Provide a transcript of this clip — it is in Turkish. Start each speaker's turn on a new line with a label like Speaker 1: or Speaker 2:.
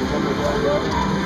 Speaker 1: Tamam.